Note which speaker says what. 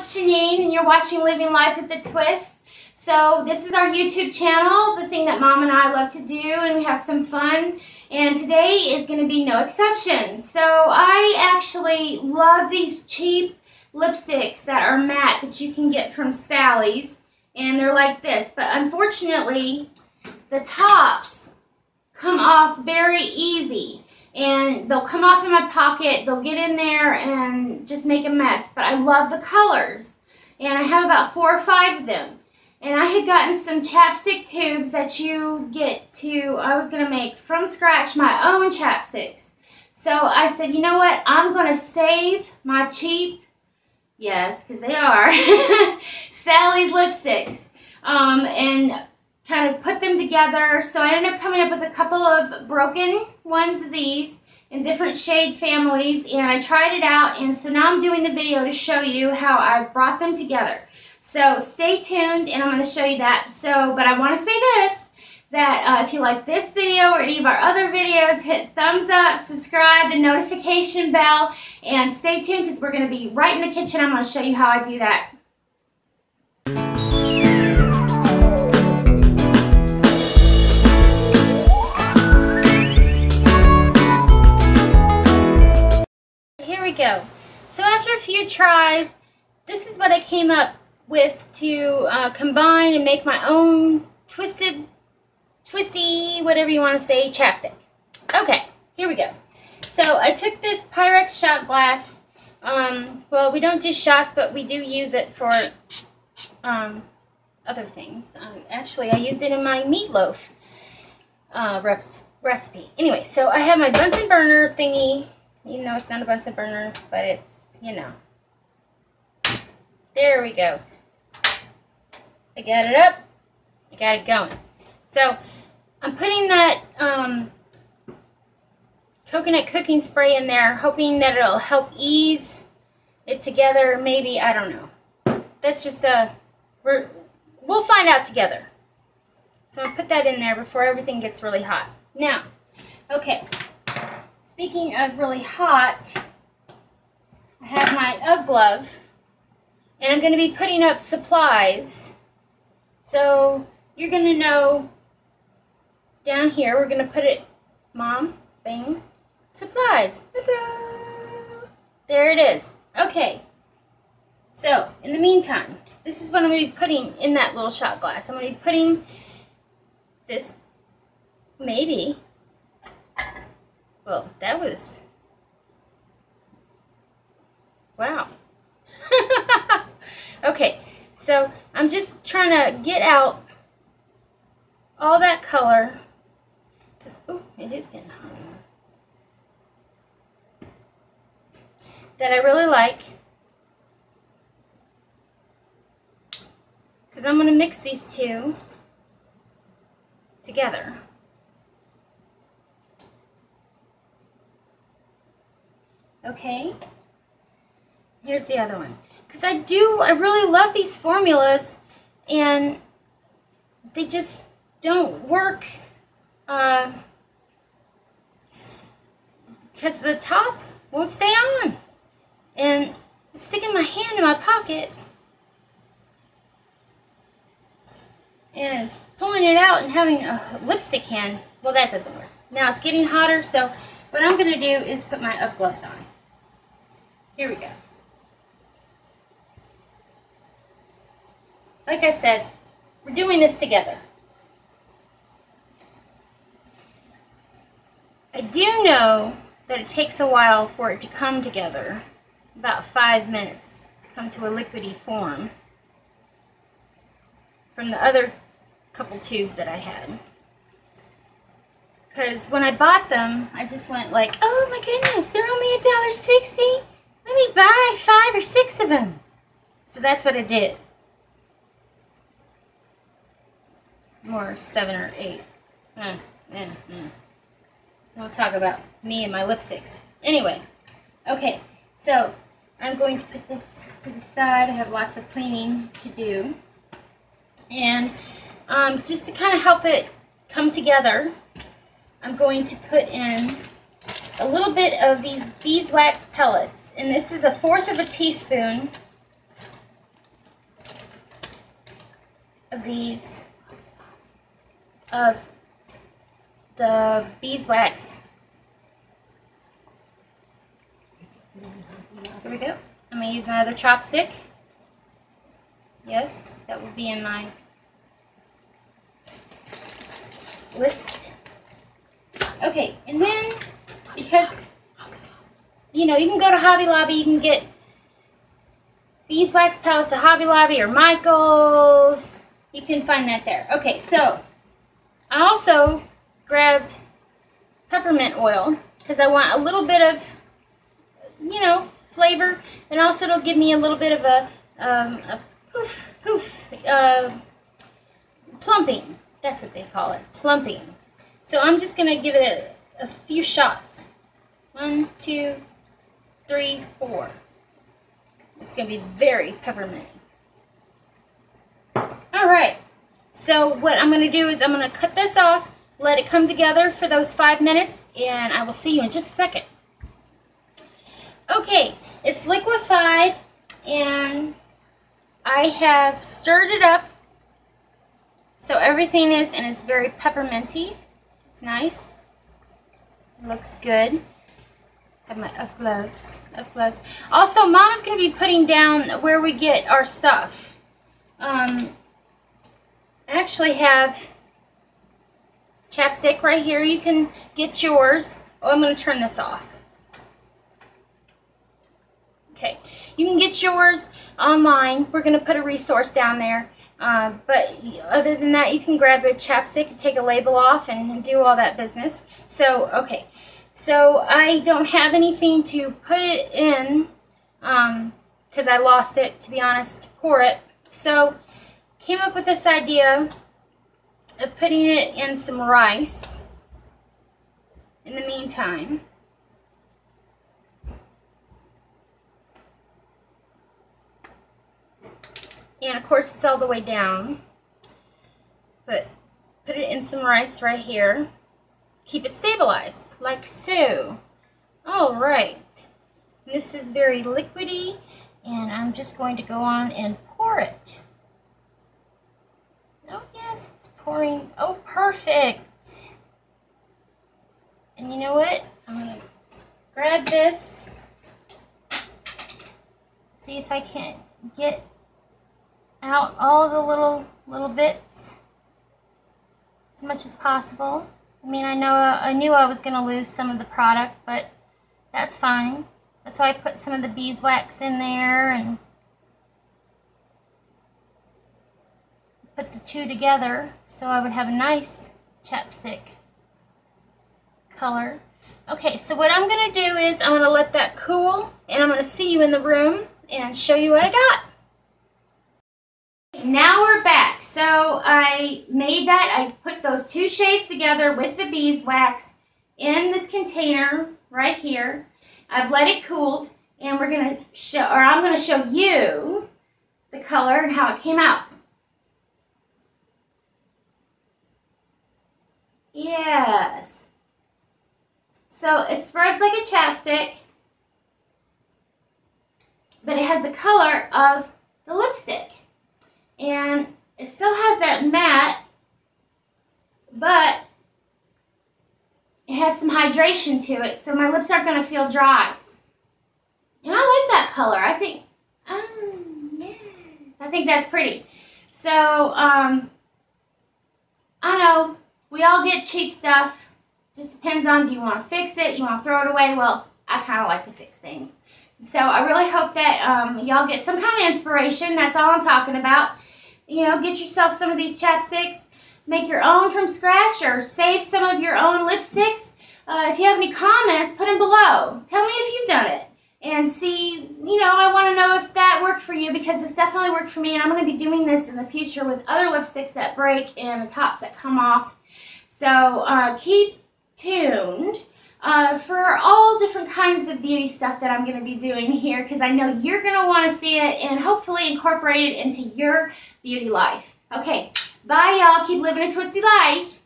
Speaker 1: it's Janine, and you're watching Living Life with a Twist. So this is our YouTube channel, the thing that Mom and I love to do, and we have some fun. And today is going to be no exception. So I actually love these cheap lipsticks that are matte that you can get from Sally's. And they're like this, but unfortunately, the tops come off very easy and they'll come off in my pocket, they'll get in there and just make a mess. But I love the colors, and I have about four or five of them. And I had gotten some chapstick tubes that you get to, I was going to make from scratch my own chapsticks. So I said, you know what, I'm going to save my cheap, yes, because they are, Sally's lipsticks. Um, and kind of put them together. So I ended up coming up with a couple of broken ones of these in different shade families and I tried it out and so now I'm doing the video to show you how I brought them together. So stay tuned and I'm going to show you that. So, but I want to say this, that uh, if you like this video or any of our other videos, hit thumbs up, subscribe, the notification bell, and stay tuned because we're going to be right in the kitchen. I'm going to show you how I do that. Go. So after a few tries, this is what I came up with to uh, combine and make my own twisted, twisty, whatever you want to say, chapstick. Okay, here we go. So I took this Pyrex shot glass. Um, well, we don't do shots, but we do use it for um, other things. Uh, actually, I used it in my meatloaf uh, recipe. Anyway, so I have my Bunsen burner thingy you know it's not a Bunsen burner, but it's, you know. There we go. I got it up. I got it going. So, I'm putting that um, coconut cooking spray in there, hoping that it'll help ease it together. Maybe, I don't know. That's just a, we're, we'll find out together. So i put that in there before everything gets really hot. Now, okay, Speaking of really hot, I have my UGG glove, and I'm going to be putting up supplies. So you're going to know down here, we're going to put it, Mom, bang, supplies. There it is. Okay. So, in the meantime, this is what I'm going to be putting in that little shot glass. I'm going to be putting this, maybe, well, that was... Wow. okay, so I'm just trying to get out all that color. Cause, ooh, it is getting hot. That I really like. Because I'm going to mix these two together. Okay. Here's the other one. Because I do, I really love these formulas, and they just don't work. Because uh, the top won't stay on. And sticking my hand in my pocket and pulling it out and having a lipstick hand, well, that doesn't work. Now it's getting hotter, so what I'm going to do is put my UGG gloves on. Here we go. Like I said, we're doing this together. I do know that it takes a while for it to come together, about five minutes to come to a liquidy form from the other couple tubes that I had. Because when I bought them, I just went like, oh my goodness, they're only a dollar sixty. Let me buy five or six of them. So that's what I did. Or seven or eight. Mm, mm, mm. We'll talk about me and my lipsticks. Anyway, okay, so I'm going to put this to the side. I have lots of cleaning to do. And um, just to kind of help it come together, I'm going to put in a little bit of these beeswax pellets and this is a fourth of a teaspoon of these of the beeswax. Here we go. I'm going to use my other chopstick. Yes, that will be in my list. Okay, and then because you know, you can go to Hobby Lobby, you can get beeswax pellets at Hobby Lobby or Michael's. You can find that there. Okay, so I also grabbed peppermint oil because I want a little bit of, you know, flavor. And also it'll give me a little bit of a, um, a poof, poof, uh, plumping. That's what they call it, plumping. So I'm just going to give it a, a few shots. One, two, three, four. It's going to be very peppermint. All right. So what I'm going to do is I'm going to cut this off, let it come together for those five minutes, and I will see you in just a second. Okay, it's liquefied, and I have stirred it up so everything is, and it's very pepperminty. It's nice. It looks good. Have my up gloves. Up gloves. Also, Mama's going to be putting down where we get our stuff. Um, I actually have chapstick right here. You can get yours. Oh, I'm going to turn this off. Okay, you can get yours online. We're going to put a resource down there. Uh, but other than that, you can grab a chapstick and take a label off and do all that business. So, okay. So I don't have anything to put it in because um, I lost it, to be honest, to pour it. So came up with this idea of putting it in some rice in the meantime. And of course it's all the way down. But put it in some rice right here keep it stabilized, like so. All right. This is very liquidy, and I'm just going to go on and pour it. Oh, yes, it's pouring. Oh, perfect. And you know what? I'm to grab this, see if I can't get out all the little little bits as much as possible. I mean, I know I knew I was going to lose some of the product, but that's fine. That's why I put some of the beeswax in there and put the two together so I would have a nice chapstick color. Okay, so what I'm going to do is I'm going to let that cool and I'm going to see you in the room and show you what I got. Now we're back. So I made that, I put those two shades together with the beeswax in this container right here. I've let it cool and we're going to show, or I'm going to show you the color and how it came out. Yes. So it spreads like a chapstick, but it has the color of the lipstick. And it still has that matte, but it has some hydration to it, so my lips aren't going to feel dry. And I like that color. I think, um, yes, I think that's pretty. So, um, I know, we all get cheap stuff. Just depends on, do you want to fix it? You want to throw it away? Well, I kind of like to fix things. So I really hope that um, y'all get some kind of inspiration. That's all I'm talking about you know, get yourself some of these chapsticks, make your own from scratch or save some of your own lipsticks. Uh, if you have any comments, put them below. Tell me if you've done it and see, you know, I want to know if that worked for you because this definitely worked for me and I'm going to be doing this in the future with other lipsticks that break and the tops that come off. So uh, keep tuned uh, for all different kinds of beauty stuff that I'm going to be doing here because I know you're going to want to see it and hopefully incorporate it into your beauty life. Okay, bye y'all. Keep living a twisty life.